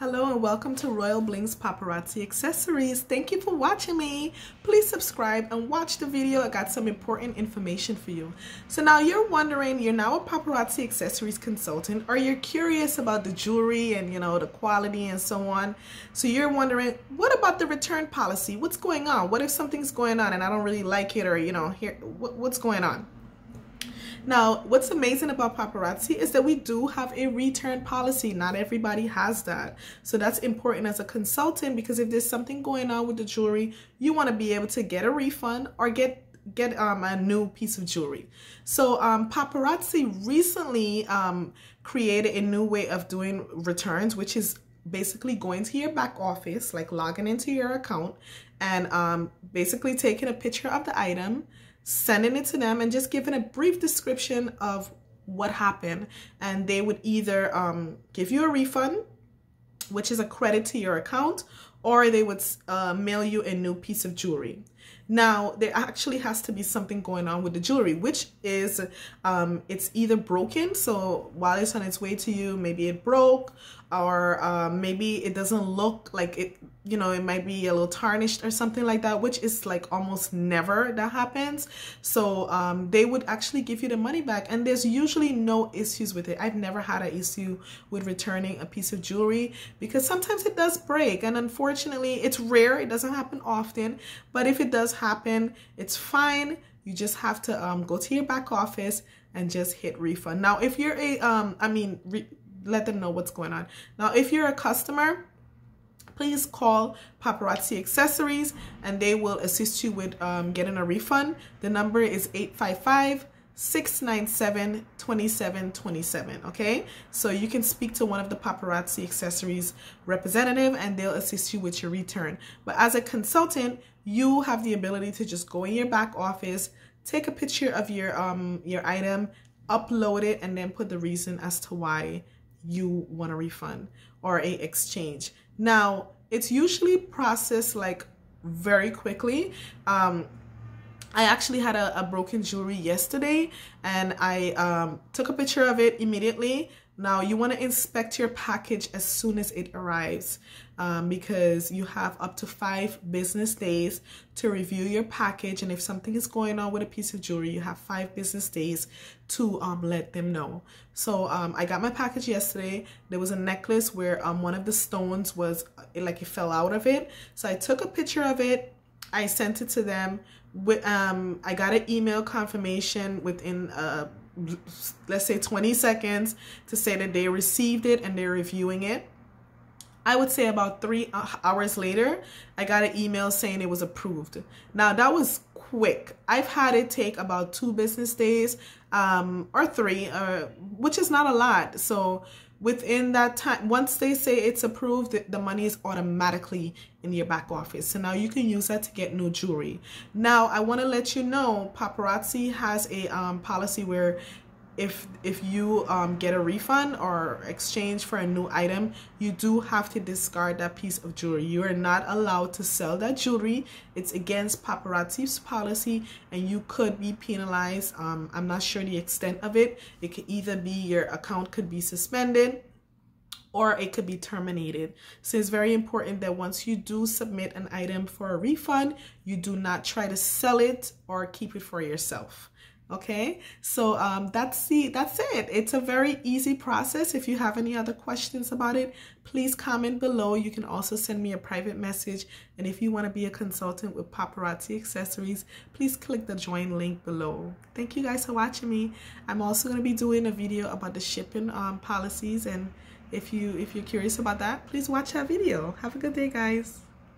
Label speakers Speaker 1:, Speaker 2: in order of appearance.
Speaker 1: Hello and welcome to Royal Blings Paparazzi Accessories. Thank you for watching me. Please subscribe and watch the video. I got some important information for you. So now you're wondering, you're now a paparazzi accessories consultant or you're curious about the jewelry and you know the quality and so on. So you're wondering, what about the return policy? What's going on? What if something's going on and I don't really like it or you know, here what's going on? Now, what's amazing about paparazzi is that we do have a return policy. Not everybody has that. So that's important as a consultant because if there's something going on with the jewelry, you want to be able to get a refund or get get um, a new piece of jewelry. So um, paparazzi recently um, created a new way of doing returns, which is basically going to your back office, like logging into your account and um, basically taking a picture of the item, sending it to them and just giving a brief description of what happened. And they would either um, give you a refund which is a credit to your account or they would uh, mail you a new piece of jewelry now there actually has to be something going on with the jewelry which is um, it's either broken so while it's on its way to you maybe it broke or uh, maybe it doesn't look like it you know, it might be a little tarnished or something like that, which is like almost never that happens. So um, they would actually give you the money back and there's usually no issues with it. I've never had an issue with returning a piece of jewelry because sometimes it does break and unfortunately it's rare. It doesn't happen often, but if it does happen, it's fine. You just have to um, go to your back office and just hit refund. Now, if you're a, um, I mean, let them know what's going on. Now, if you're a customer, please call Paparazzi Accessories and they will assist you with um, getting a refund. The number is 855 697 2727 okay? So you can speak to one of the paparazzi accessories representative and they'll assist you with your return. But as a consultant you have the ability to just go in your back office take a picture of your um your item upload it and then put the reason as to why you want a refund or a exchange. Now, it's usually processed like very quickly. Um, I actually had a, a, broken jewelry yesterday and I um, took a picture of it immediately now you want to inspect your package as soon as it arrives um, because you have up to five business days to review your package and if something is going on with a piece of jewelry you have five business days to um, let them know. So um, I got my package yesterday. There was a necklace where um, one of the stones was like it fell out of it. So I took a picture of it. I sent it to them. With, um, I got an email confirmation within a let's say 20 seconds to say that they received it and they're reviewing it. I would say about three uh, hours later, I got an email saying it was approved. Now that was quick. I've had it take about two business days um, or three, uh, which is not a lot. So within that time, once they say it's approved, the money is automatically in your back office. So now you can use that to get new jewelry. Now, I want to let you know, Paparazzi has a um, policy where if if you um, get a refund or exchange for a new item, you do have to discard that piece of jewelry. You are not allowed to sell that jewelry. It's against paparazzi's policy and you could be penalized. Um, I'm not sure the extent of it. It could either be your account could be suspended or it could be terminated. So it's very important that once you do submit an item for a refund, you do not try to sell it or keep it for yourself okay? So um, that's the that's it. It's a very easy process. If you have any other questions about it please comment below. You can also send me a private message. And if you want to be a consultant with paparazzi accessories please click the join link below. Thank you guys for watching me. I'm also going to be doing a video about the shipping um, policies. And if you if you're curious about that please watch that video. Have a good day guys